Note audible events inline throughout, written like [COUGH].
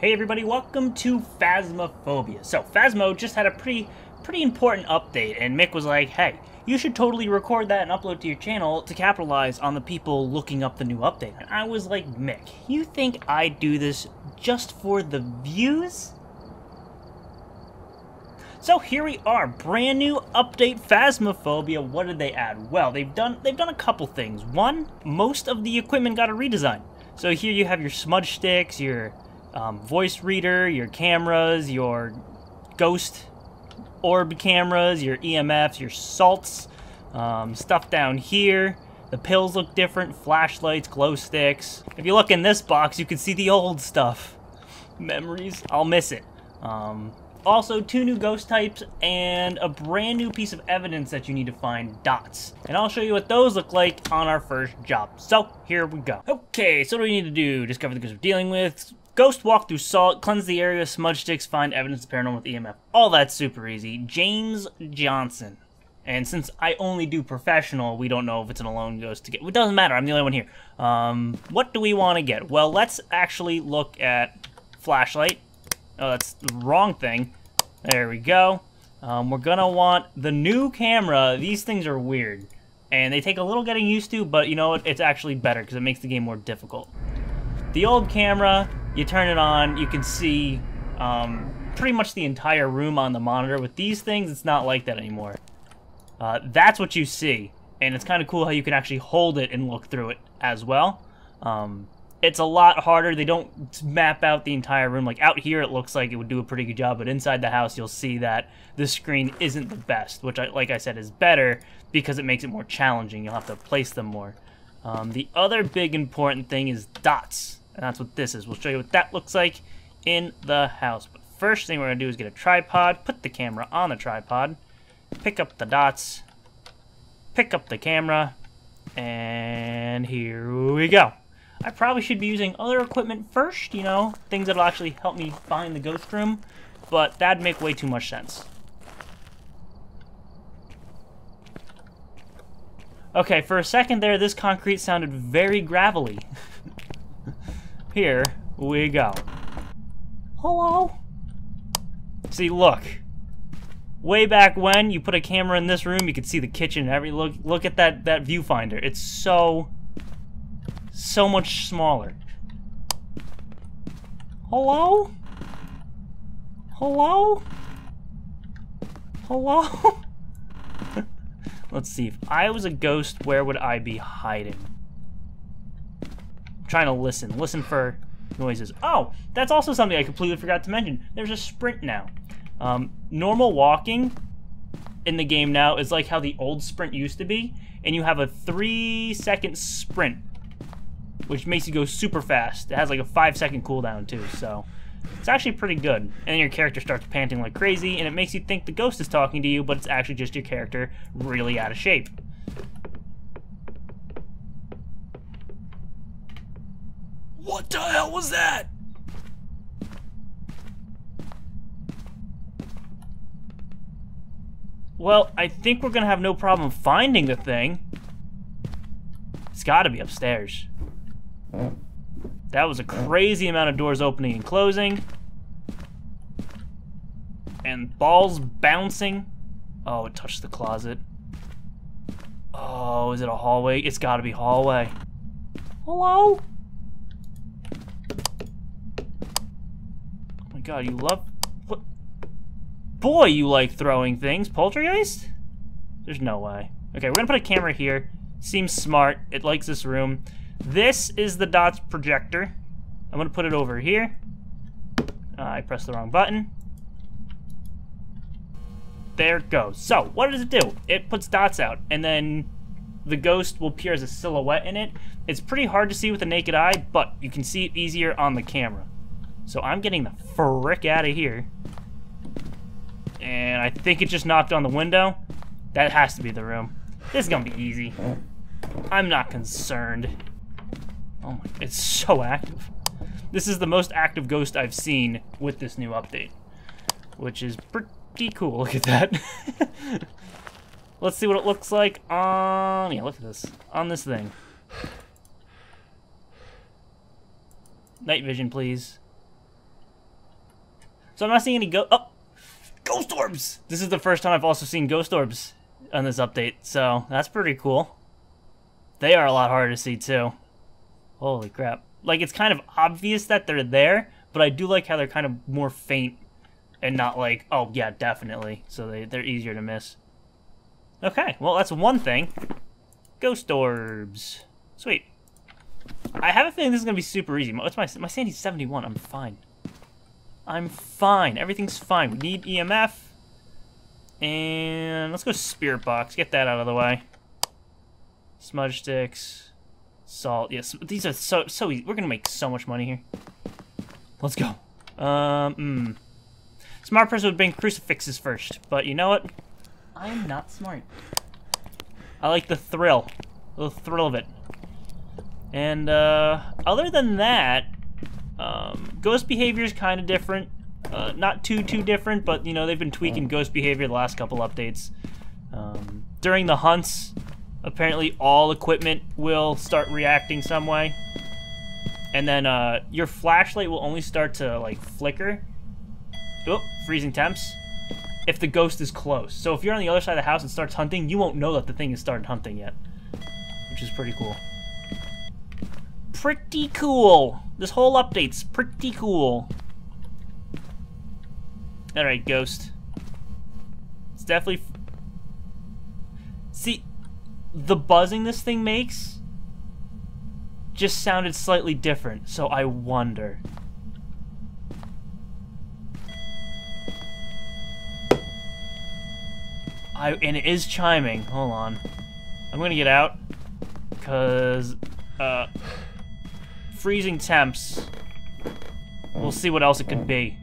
Hey everybody, welcome to Phasmophobia. So, Phasmo just had a pretty pretty important update, and Mick was like, hey, you should totally record that and upload to your channel to capitalize on the people looking up the new update. And I was like, Mick, you think I do this just for the views? So here we are, brand new update Phasmophobia. What did they add? Well, they've done they've done a couple things. One, most of the equipment got a redesign. So here you have your smudge sticks, your um, voice reader, your cameras, your ghost orb cameras, your EMFs, your salts, um, stuff down here. The pills look different, flashlights, glow sticks. If you look in this box, you can see the old stuff. Memories, I'll miss it. Um, also, two new ghost types and a brand new piece of evidence that you need to find, dots. And I'll show you what those look like on our first job. So, here we go. Okay, so what do we need to do? Discover the ghost we're dealing with, Ghost walk through salt, cleanse the area, smudge sticks, find evidence of paranormal with EMF. All that's super easy. James Johnson. And since I only do professional, we don't know if it's an alone ghost to get. It doesn't matter, I'm the only one here. Um, what do we want to get? Well, let's actually look at flashlight. Oh, that's the wrong thing. There we go. Um, we're gonna want the new camera. These things are weird. And they take a little getting used to, but you know what? It's actually better because it makes the game more difficult. The old camera, you turn it on, you can see um, pretty much the entire room on the monitor. With these things, it's not like that anymore. Uh, that's what you see, and it's kind of cool how you can actually hold it and look through it as well. Um, it's a lot harder. They don't map out the entire room. Like out here, it looks like it would do a pretty good job, but inside the house, you'll see that the screen isn't the best, which, I, like I said, is better because it makes it more challenging. You'll have to place them more. Um, the other big important thing is dots. And that's what this is. We'll show you what that looks like in the house. But first thing we're going to do is get a tripod, put the camera on the tripod, pick up the dots, pick up the camera, and here we go. I probably should be using other equipment first, you know, things that'll actually help me find the ghost room, but that'd make way too much sense. Okay, for a second there, this concrete sounded very gravelly. [LAUGHS] Here we go. Hello? See, look. Way back when you put a camera in this room, you could see the kitchen. and Every look, look at that that viewfinder. It's so, so much smaller. Hello? Hello? Hello? [LAUGHS] Let's see. If I was a ghost, where would I be hiding? Trying to listen. Listen for noises. Oh, that's also something I completely forgot to mention. There's a sprint now. Um, normal walking in the game now is like how the old sprint used to be, and you have a three second sprint, which makes you go super fast. It has like a five second cooldown too, so it's actually pretty good. And then your character starts panting like crazy, and it makes you think the ghost is talking to you, but it's actually just your character really out of shape. What the hell was that? Well, I think we're gonna have no problem finding the thing. It's gotta be upstairs. That was a crazy amount of doors opening and closing. And balls bouncing. Oh, it touched the closet. Oh, is it a hallway? It's gotta be hallway. Hello? God, you love... What? Boy, you like throwing things. Poltergeist? There's no way. Okay, we're gonna put a camera here. Seems smart. It likes this room. This is the dots projector. I'm gonna put it over here. Uh, I pressed the wrong button. There it goes. So, what does it do? It puts dots out, and then the ghost will appear as a silhouette in it. It's pretty hard to see with the naked eye, but you can see it easier on the camera. So I'm getting the frick out of here. And I think it just knocked on the window. That has to be the room. This is gonna be easy. I'm not concerned. Oh my, it's so active. This is the most active ghost I've seen with this new update. Which is pretty cool, [LAUGHS] look at that. [LAUGHS] Let's see what it looks like on, yeah, look at this, on this thing. Night vision, please. So I'm not seeing any go- Oh! Ghost orbs! This is the first time I've also seen ghost orbs on this update, so that's pretty cool. They are a lot harder to see, too. Holy crap. Like, it's kind of obvious that they're there, but I do like how they're kind of more faint and not like, oh, yeah, definitely. So they, they're easier to miss. Okay, well, that's one thing. Ghost orbs. Sweet. I have a feeling this is going to be super easy. What's my, my sanity's 71. I'm fine. I'm fine. Everything's fine. We need EMF. And let's go Spirit Box. Get that out of the way. Smudge sticks. Salt. Yes, these are so so easy. We're going to make so much money here. Let's go. Um, mm. Smart person would bring crucifixes first. But you know what? I'm not smart. I like the thrill. The thrill of it. And, uh, other than that, um, ghost behavior is kind of different. Uh, not too, too different, but, you know, they've been tweaking ghost behavior the last couple updates. Um, during the hunts, apparently all equipment will start reacting some way. And then, uh, your flashlight will only start to, like, flicker. Oh, freezing temps. If the ghost is close. So if you're on the other side of the house and starts hunting, you won't know that the thing has started hunting yet. Which is pretty cool pretty cool. This whole update's pretty cool. Alright, Ghost. It's definitely... See, the buzzing this thing makes just sounded slightly different, so I wonder. I, and it is chiming. Hold on. I'm gonna get out. Because, uh, freezing temps. We'll see what else it could be.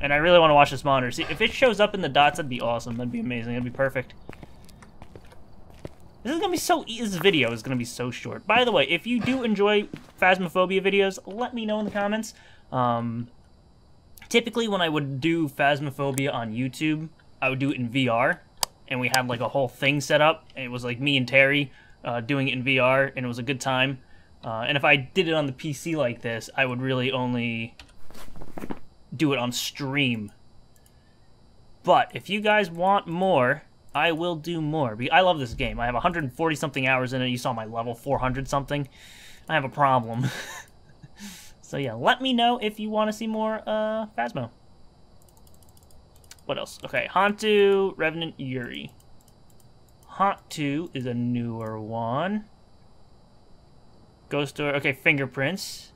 And I really want to watch this monitor. See, if it shows up in the dots, that'd be awesome. That'd be amazing. That'd be perfect. This is gonna be so. This video is gonna be so short. By the way, if you do enjoy Phasmophobia videos, let me know in the comments. Um, typically, when I would do Phasmophobia on YouTube, I would do it in VR, and we had like a whole thing set up. And it was like me and Terry uh, doing it in VR, and it was a good time. Uh, and if I did it on the PC like this, I would really only do it on stream. But if you guys want more, I will do more. I love this game. I have 140 something hours in it. You saw my level 400 something. I have a problem. [LAUGHS] so yeah, let me know if you want to see more uh, Phasmo. What else? Okay, Hantu, Revenant, Yurei. Haunt 2 is a newer one. Ghost Door, okay, Fingerprints.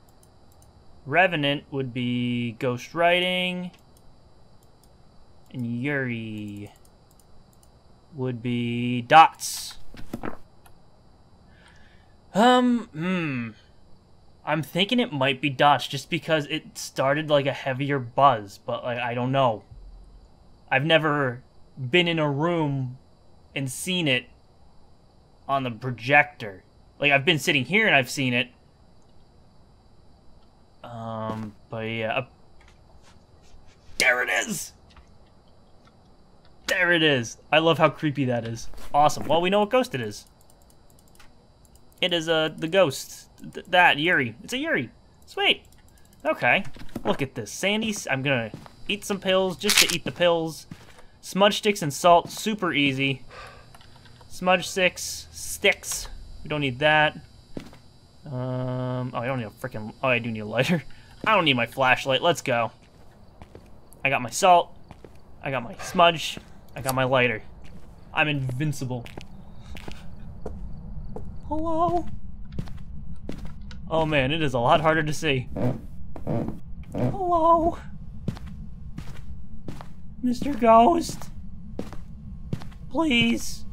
Revenant would be Ghost Writing. And Yurei would be Dots. Um, hmm. I'm thinking it might be Dots just because it started like a heavier buzz, but like I don't know. I've never been in a room and seen it on the projector. Like, I've been sitting here and I've seen it. Um, but yeah. Uh, there it is! There it is! I love how creepy that is. Awesome. Well, we know what ghost it is. It is, uh, the ghost. Th that, Yurei. It's a Yurei. Sweet. Okay. Look at this. Sandy, I'm gonna eat some pills just to eat the pills. Smudge sticks and salt, super easy. Smudge sticks, sticks. We don't need that. Um, oh, I don't need a freaking. Oh, I do need a lighter. [LAUGHS] I don't need my flashlight. Let's go. I got my salt. I got my smudge. I got my lighter. I'm invincible. Hello? Oh man, it is a lot harder to see. Hello? Mr. Ghost? Please?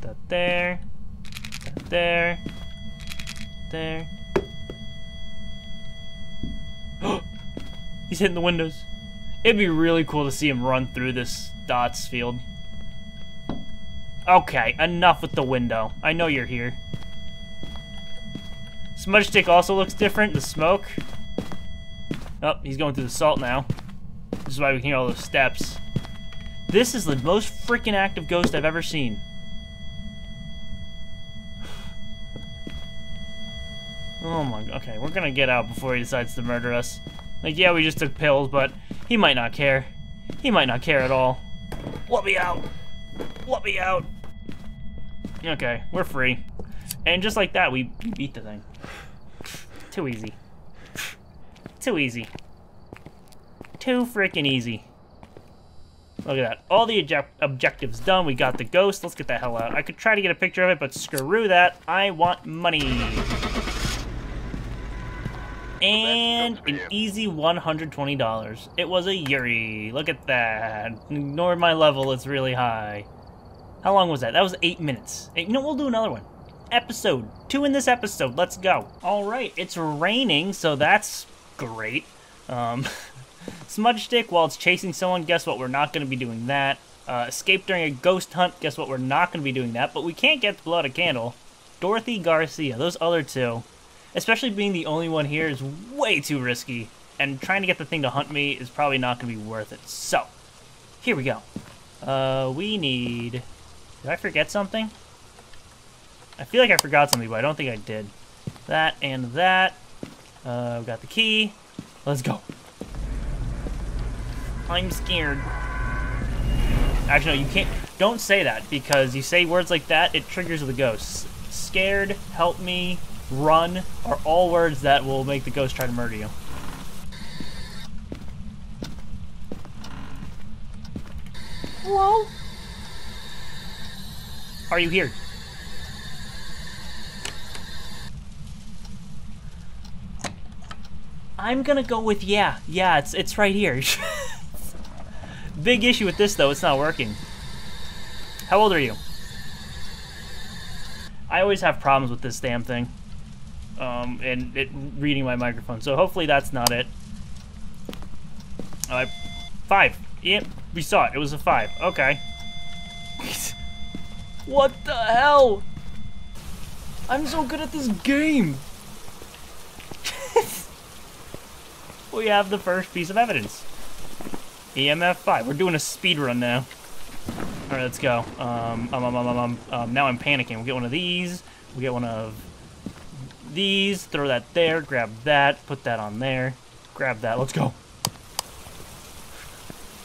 That there. That there. There. [GASPS] He's hitting the windows. It'd be really cool to see him run through this dots field. Okay, enough with the window. I know you're here. Smudge stick also looks different, the smoke. Oh, he's going through the salt now. This is why we can hear all those steps. This is the most freaking active ghost I've ever seen. [SIGHS] Oh my, god okay, we're gonna get out before he decides to murder us. Like, yeah, we just took pills, but he might not care. He might not care at all. Let me out! Let me out! Okay, we're free. And just like that, we beat the thing. Too easy. Too easy. Too freaking easy. Look at that. All the objectives done. We got the ghost. Let's get the hell out. I could try to get a picture of it, but screw that. I want money. And an easy $120. It was a Yurei. Look at that. Ignore my level, it's really high. How long was that? That was eight minutes. You know, we'll do another one. Episode. Two in this episode. Let's go. All right, it's raining, so that's great. Um, [LAUGHS] smudge stick while it's chasing someone. Guess what? We're not going to be doing that. Uh, escape during a ghost hunt. Guess what? We're not going to be doing that. But we can't get blow out a candle. Dorothy Garcia. Those other two especially being the only one here is way too risky, and trying to get the thing to hunt me is probably not going to be worth it. So, here we go. Uh, we need... Did I forget something? I feel like I forgot something, but I don't think I did. That and that. Uh, we got the key. Let's go. I'm scared. Actually, no, you can't... Don't say that, because you say words like that, it triggers the ghosts. Scared, help me, run are all words that will make the ghost try to murder you. Hello? Are you here? I'm gonna go with yeah. Yeah, it's it's right here. [LAUGHS] Big issue with this though, it's not working. How old are you? I always have problems with this damn thing um, and it reading my microphone. So hopefully that's not it. Uh, five. Yep, we saw it. It was a five. Okay. [LAUGHS] what the hell? I'm so good at this game. We have the first piece of evidence. EMF 5. We're doing a speed run now. Alright, let's go. Um, um, um, um, um, um, now I'm panicking. We'll get one of these. We'll get one of these, throw that there, grab that, put that on there, grab that, let's go.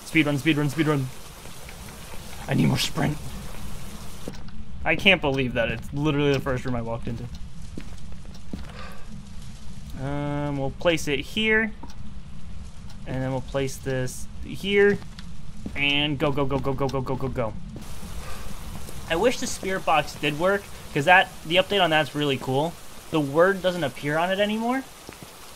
Speed run, speed run, speed run. I need more sprint. I can't believe that it's literally the first room I walked into. Um, we'll place it here. And then we'll place this here. And go, go, go, go, go, go, go, go, go. I wish the spirit box did work, because that the update on that's really cool the word doesn't appear on it anymore.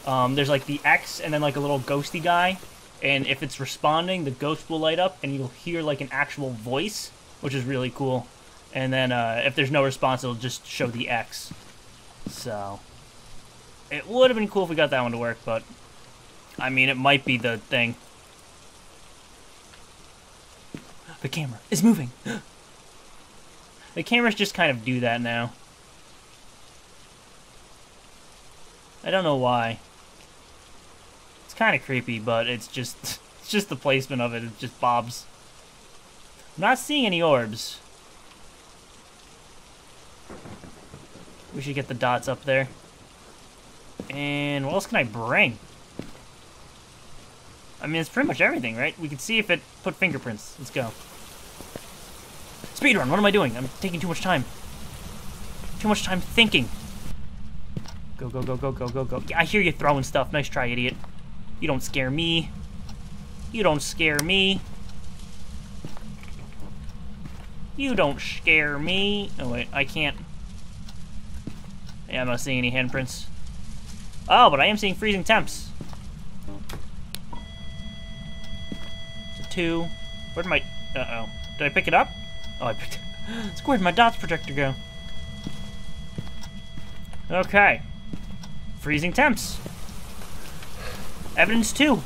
Um, there's like the X and then like a little ghosty guy. And if it's responding, the ghost will light up and you'll hear like an actual voice, which is really cool. And then uh, if there's no response, it'll just show the X. So, it would have been cool if we got that one to work, but I mean, it might be the thing. The camera is moving. [GASPS] the cameras just kind of do that now. I don't know why. It's kind of creepy, but it's just [LAUGHS] it's just the placement of it. It just bobs. I'm not seeing any orbs. We should get the dots up there. And what else can I bring? I mean, it's pretty much everything, right? We can see if it put fingerprints. Let's go. Speedrun, what am I doing? I'm taking too much time. Too much time thinking. Go, go, go, go, go, go, go. Yeah, I hear you throwing stuff. Nice try, idiot. You don't scare me. You don't scare me. You don't scare me. Oh, wait, I can't. Yeah, I'm not seeing any handprints. Oh, but I am seeing freezing temps. It's a Where'd my... Uh-oh. Did I pick it up? Oh, I picked it. [GASPS] Where'd my dots projector go? Okay. Freezing temps. Evidence 2.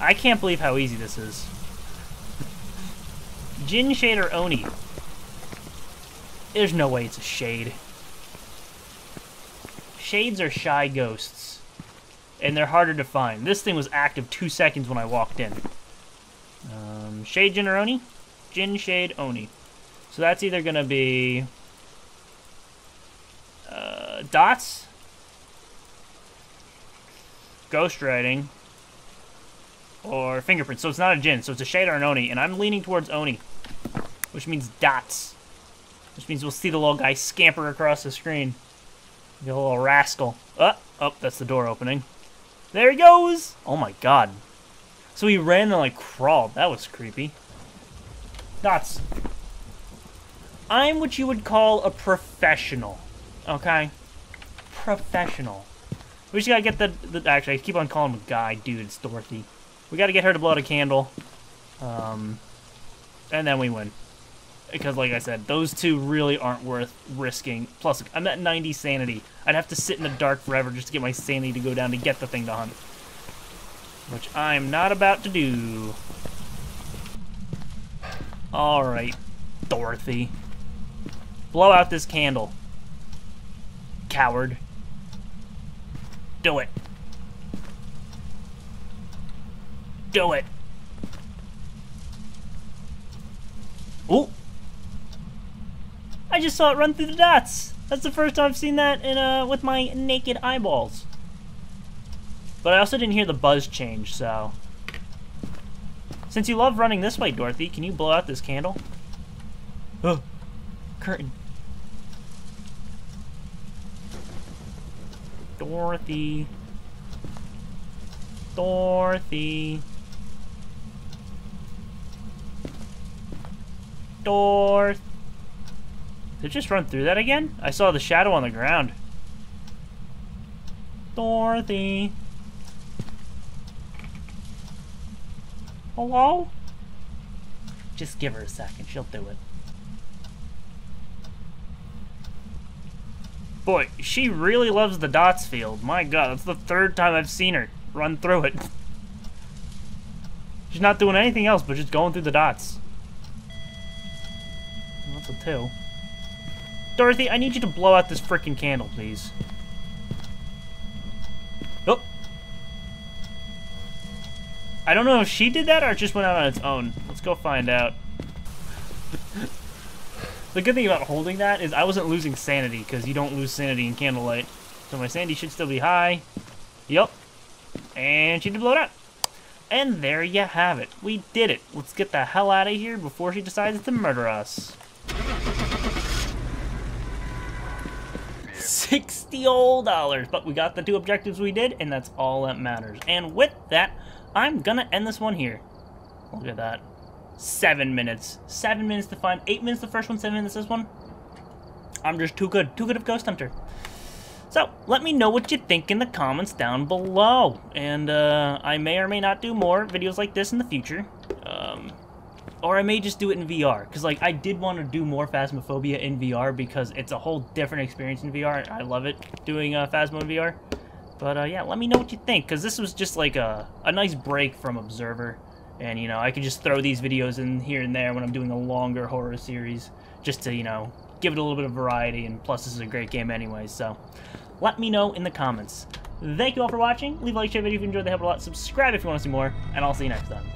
I can't believe how easy this is. [LAUGHS] Jinn Shade or Oni? There's no way it's a shade. Shades are shy ghosts. And they're harder to find. This thing was active two seconds when I walked in. Shade Jinn or? Jinn Shade Oni. So that's either going to be... Uh, dots? ghostwriting or fingerprints. So it's not a Jinn, so it's a Shade or an Oni, and I'm leaning towards Oni, which means dots. Which means we'll see the little guy scamper across the screen. The little rascal. Oh, oh, that's the door opening. There he goes! Oh my god. So he ran and like crawled. That was creepy. Dots. I'm what you would call a professional. Okay? Professional. We just gotta get the, the actually I keep on calling him a guy, dude, it's Dorothy. We gotta get her to blow out a candle. Um and then we win. Because like I said, those two really aren't worth risking. Plus, I'm at 90 sanity. I'd have to sit in the dark forever just to get my sanity to go down to get the thing to hunt. Which I'm not about to do. Alright, Dorothy. Blow out this candle. Coward. Do it. Do it. Oh! I just saw it run through the dots. That's the first time I've seen that in uh, with my naked eyeballs. But I also didn't hear the buzz change, so... Since you love running this way, Dorothy, can you blow out this candle? Oh, curtain. Dorothy. Dorothy. Dorothy. Did it just run through that again? I saw the shadow on the ground. Dorothy. Hello? Just give her a second. She'll do it. Boy, she really loves the dots field. My god, that's the third time I've seen her run through it. She's not doing anything else but just going through the dots. That's a two. Dorothy, I need you to blow out this freaking candle, please. I don't know if she did that or it just went out on its own. Let's go find out. the good thing about holding that is I wasn't losing sanity, because you don't lose sanity in candlelight. So my sanity should still be high. Yup. And she did blow it up. And there you have it. We did it. Let's get the hell out of here before she decides to murder us. 60 old dollars. But we got the two objectives we did, and that's all that matters. And with that, I'm gonna end this one here. Look at that. Seven minutes. Seven minutes to find. Eight minutes the first one, seven minutes this one. I'm just too good. Too good of Ghost Hunter. So, let me know what you think in the comments down below. And, uh, I may or may not do more videos like this in the future. Um, or I may just do it in VR. Because, like, I did want to do more Phasmophobia in VR because it's a whole different experience in VR. I love it doing uh, Phasmo in VR. But, uh, yeah, let me know what you think. Because this was just, like, a, a nice break from Observer. And, you know, I could just throw these videos in here and there when I'm doing a longer horror series. Just to, you know, give it a little bit of variety. And plus, this is a great game anyway. So, let me know in the comments. Thank you all for watching. Leave a like, share, video if you enjoyed. the help a lot. Subscribe if you want to see more. And I'll see you next time.